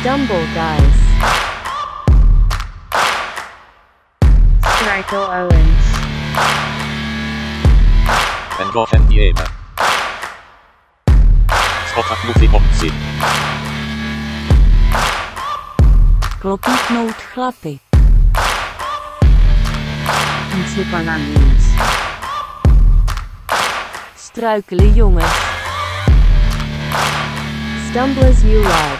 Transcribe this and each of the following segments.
stumble, guys. Michael Owens. Van Gogh en Diema. Scott Mufimopsi. Klopitnout chlapy. Een slip aan links. Struikelen jongens. Stumblers you love.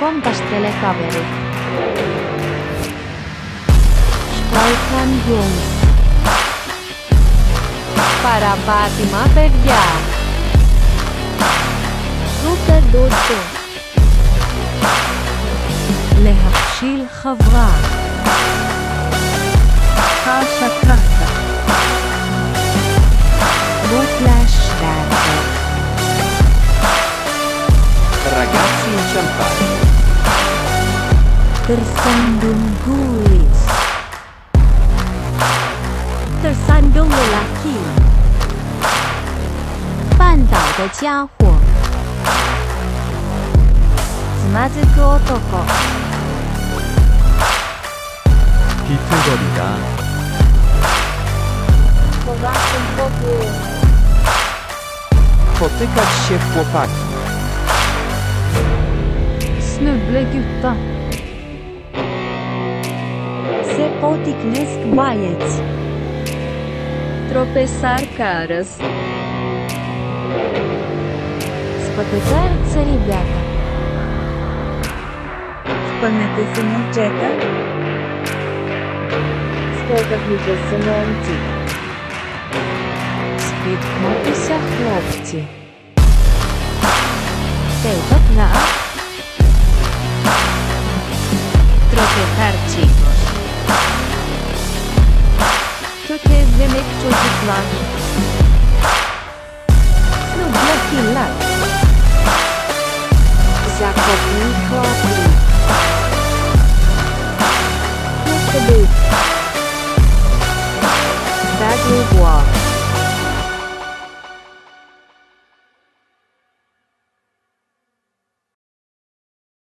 Kompastele kaveri. Σπάλκαν jungs. Παραπάτημα παιδιά. Super דודו. להכשיל חברה. Tersandung gulis Tersandung lelaki Pandau de jiahuo Tsumazuku otoko 비틀거리다 Poga Potykać się w chłopaki. Snuble gutta Pottic Nest Quiet. Tropeçar caras. Спотыкаются ребята. Спънете се момчета. Спотъкните се момци. Спиткнете са хлопци. Телът на акт yemek çocuklar. Snubla killer. Zakatlı kuatlı. Nasıl büyük?